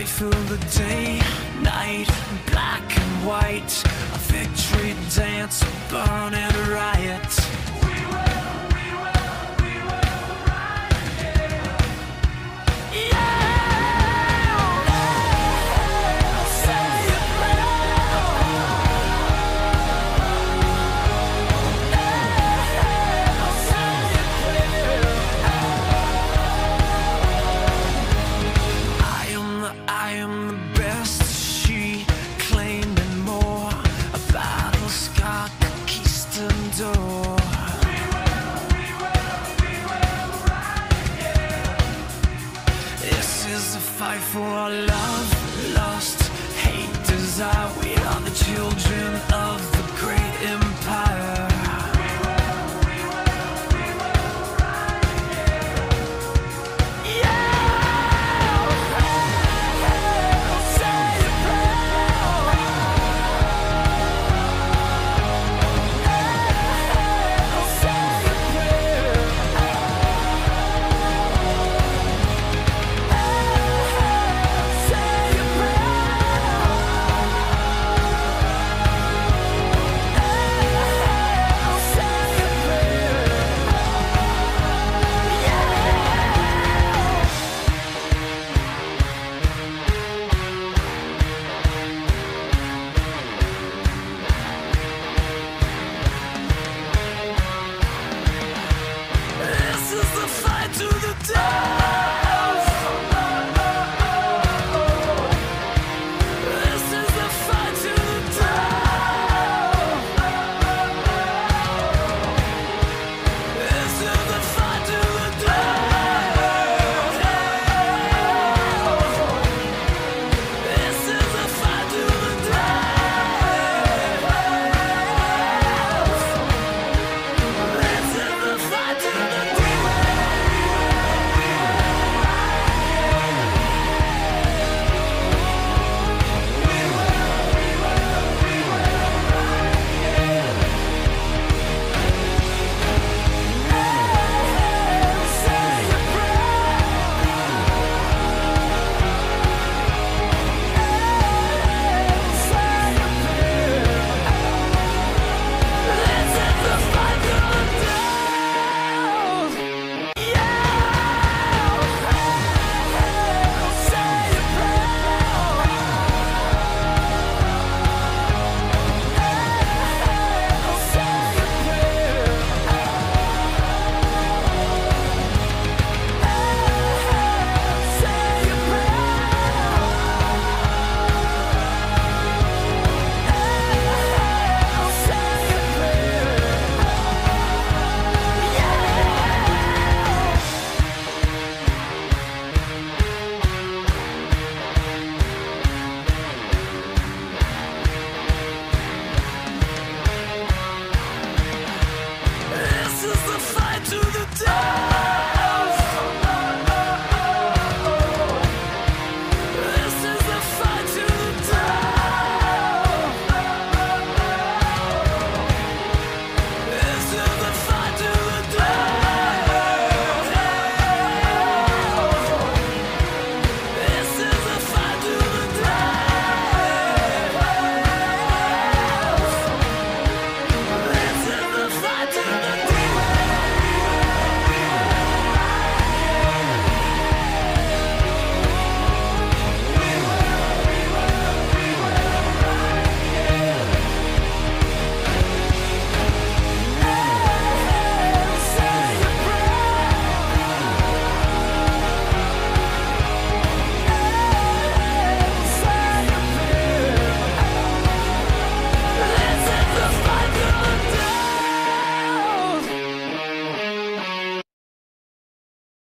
fight for the day, night, black and white, a victory dance, a burning riot. For our love, lust, hate, desire. We are the children of the.